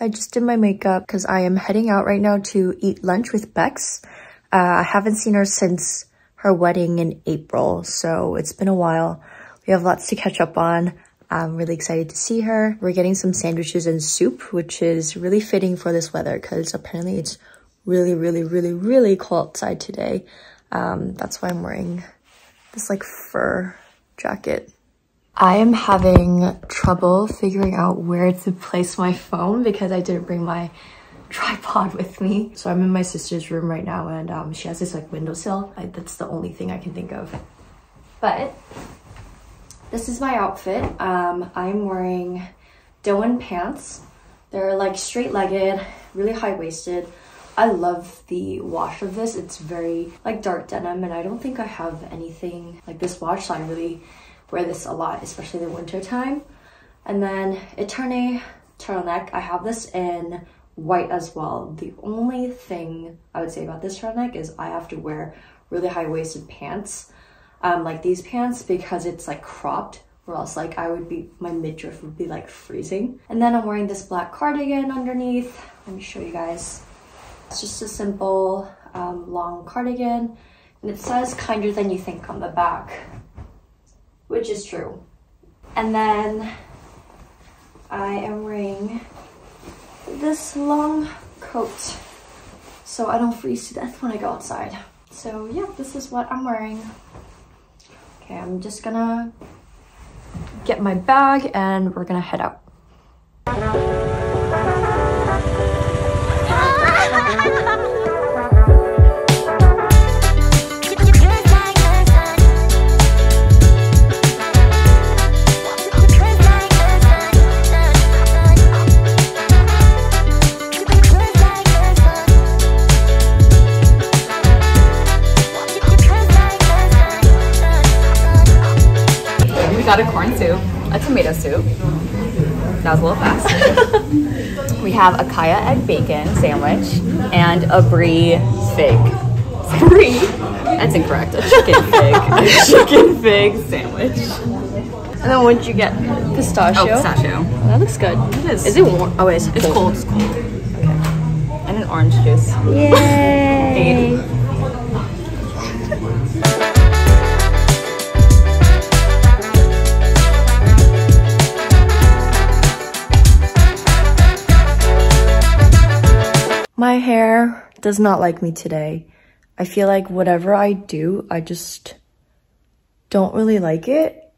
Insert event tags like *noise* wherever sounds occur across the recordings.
I just did my makeup because I am heading out right now to eat lunch with Bex. Uh, I haven't seen her since her wedding in April, so it's been a while. We have lots to catch up on. I'm really excited to see her. We're getting some sandwiches and soup, which is really fitting for this weather because apparently it's really, really, really, really cold outside today. Um, that's why I'm wearing this like fur jacket. I am having trouble figuring out where to place my phone because I didn't bring my tripod with me. So I'm in my sister's room right now and um, she has this like windowsill. I, that's the only thing I can think of. But this is my outfit. Um, I'm wearing Dylan pants. They're like straight legged, really high waisted. I love the wash of this. It's very like dark denim and I don't think I have anything like this wash so I really wear this a lot, especially the winter time. And then Eterne turtleneck, I have this in white as well. The only thing I would say about this turtleneck is I have to wear really high-waisted pants, um, like these pants, because it's like cropped or else like I would be, my midriff would be like freezing. And then I'm wearing this black cardigan underneath. Let me show you guys. It's just a simple um, long cardigan and it says kinder than you think on the back which is true. And then I am wearing this long coat so I don't freeze to death when I go outside. So yeah, this is what I'm wearing. Okay, I'm just gonna get my bag and we're gonna head out. We have a kaya egg bacon sandwich and a brie fig. *laughs* Brie? That's incorrect. A chicken *laughs* fig. a chicken fig sandwich. And then what did you get? Pistachio? Oh, pistachio. That looks good. It is. Is it warm? Oh, it's cold. It's cold. It's cold. Okay. And an orange juice. Yay! My hair does not like me today. I feel like whatever I do, I just don't really like it.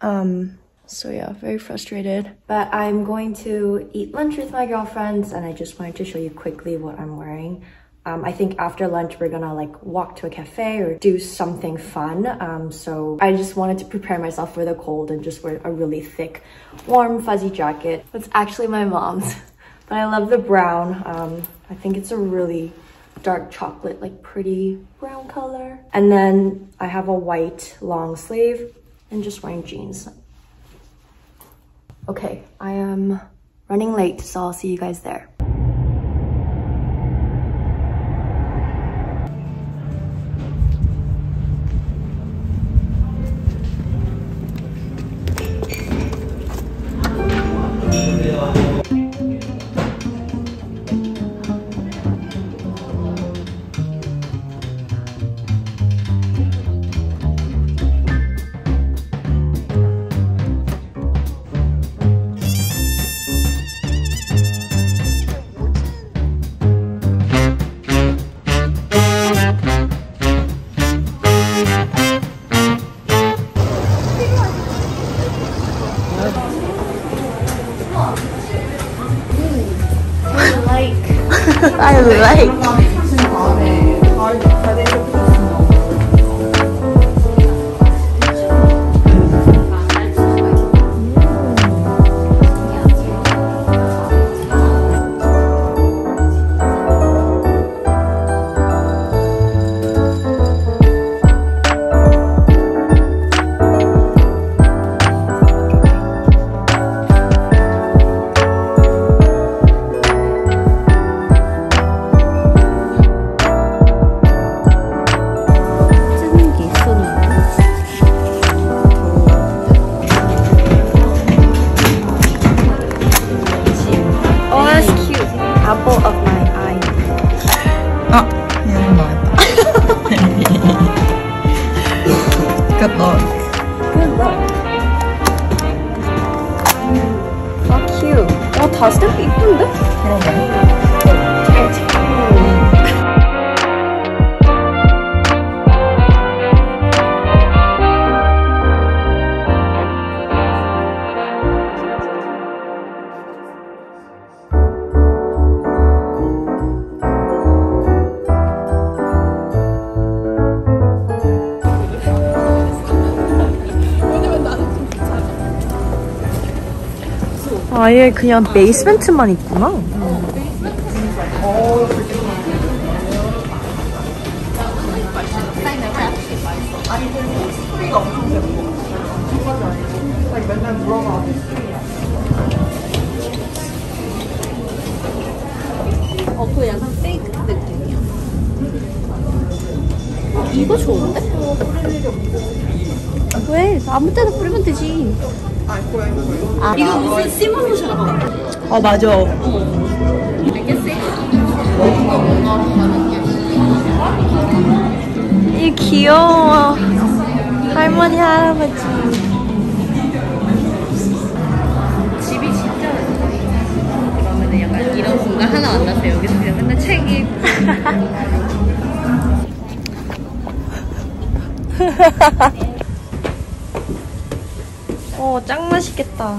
Um, so yeah, very frustrated. But I'm going to eat lunch with my girlfriends and I just wanted to show you quickly what I'm wearing. Um, I think after lunch, we're gonna like walk to a cafe or do something fun. Um, so I just wanted to prepare myself for the cold and just wear a really thick, warm, fuzzy jacket. That's actually my mom's. *laughs* But I love the brown. Um, I think it's a really dark chocolate, like pretty brown color. And then I have a white long sleeve and just wearing jeans. Okay, I am running late, so I'll see you guys there. I 괜찮은데? 그러네. 아예 그냥 베이스멘트만 있구나. 어, 그 약간 페이크 느낌이야. 이거 좋은데? 왜? 아무 때나 뿌리면 되지. 아, 이거 무슨 시모노샤가 어, 맞아. 이 귀여워. 할머니, 할아버지. 집이 진짜 그러면은 약간 이런 공간 하나 안 났어요. 여기서 그냥 맨날 책 읽고. *laughs* 어, 짱 맛있겠다.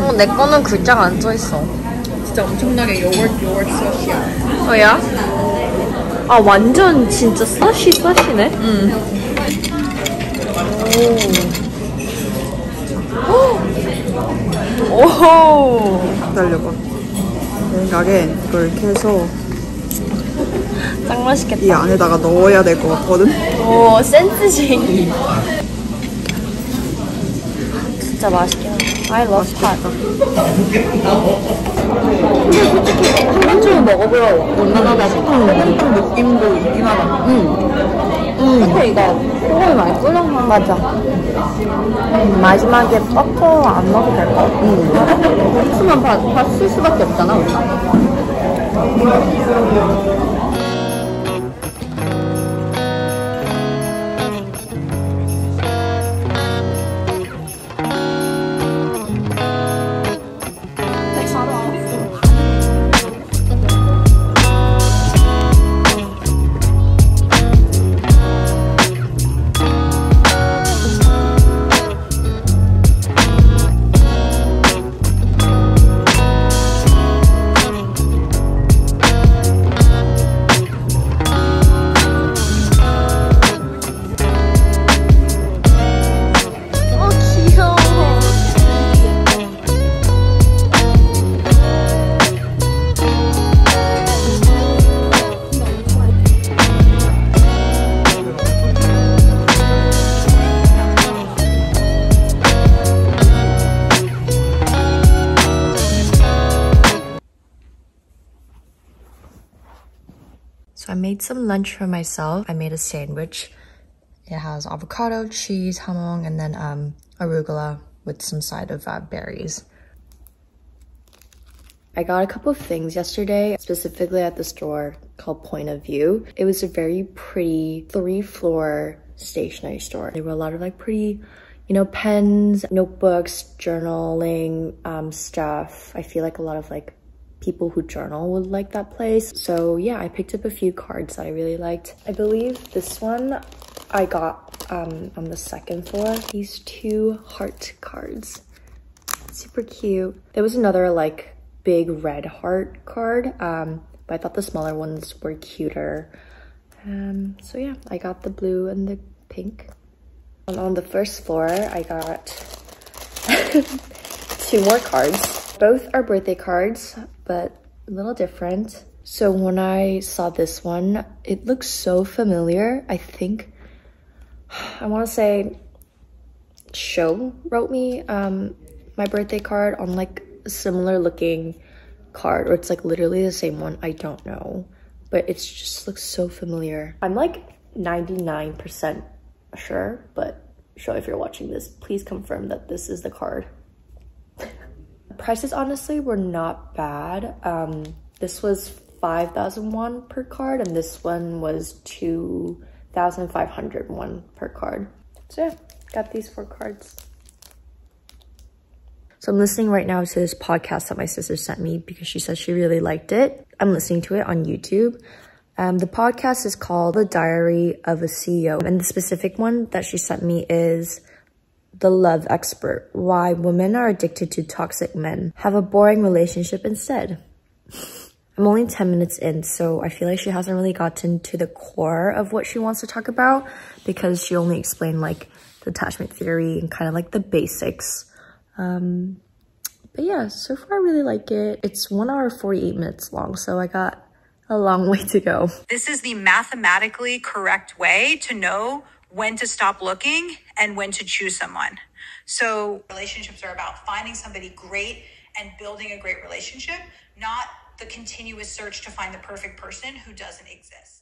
어, 내 거는 글자가 안 써있어. 진짜 엄청나게 요거트, 요거트 소시야. 어야? 아, 완전 진짜 써시 써시네? 응. 오. 오호. 기다려봐. 내 생각엔 이걸 이렇게 해서 짱 맛있겠다. 이 안에다가 넣어야 될 것 같거든? 오, 센스쟁이. 진짜 맛있긴 한데 I love 맛있겠다. 근데 솔직히 한 번쯤은 먹어보려 원나나나 식당은 한국 느낌도 있긴 하다 응 음. 근데 이거 소금이 많이 뿌렸나? 맞아 음, 마지막에 버터 안 넣어도 될까? 음. 응 고추만 봤을 수밖에 없잖아 음. So I made some lunch for myself. I made a sandwich. It has avocado, cheese, hamong, and then um, arugula with some side of uh, berries. I got a couple of things yesterday, specifically at the store called Point of View. It was a very pretty three floor stationery store. There were a lot of like pretty, you know, pens, notebooks, journaling um, stuff. I feel like a lot of like people who journal would like that place. So yeah, I picked up a few cards that I really liked. I believe this one I got um, on the second floor. These two heart cards. super cute. There was another like big red heart card, um, but I thought the smaller ones were cuter. Um, so yeah, I got the blue and the pink. And on the first floor, I got *laughs* two more cards. Both are birthday cards, but a little different. So when I saw this one, it looks so familiar. I think, I want to say Show wrote me um, my birthday card on like a similar looking card, or it's like literally the same one. I don't know, but it just looks so familiar. I'm like 99% sure, but Show, if you're watching this, please confirm that this is the card. Prices honestly were not bad. Um, this was 5,001 per card and this one was 2,501 per card. So yeah, got these four cards. So I'm listening right now to this podcast that my sister sent me because she said she really liked it. I'm listening to it on YouTube. Um, the podcast is called The Diary of a CEO. And the specific one that she sent me is The Love Expert, Why Women Are Addicted to Toxic Men Have a Boring Relationship Instead. I'm only 10 minutes in, so I feel like she hasn't really gotten to the core of what she wants to talk about because she only explained like the attachment theory and kind of like the basics. Um, but yeah, so far I really like it. It's one hour, 48 minutes long, so I got a long *laughs* way to go. This is the mathematically correct way to know when to stop looking and when to choose someone. So, relationships are about finding somebody great and building a great relationship, not the continuous search to find the perfect person who doesn't exist.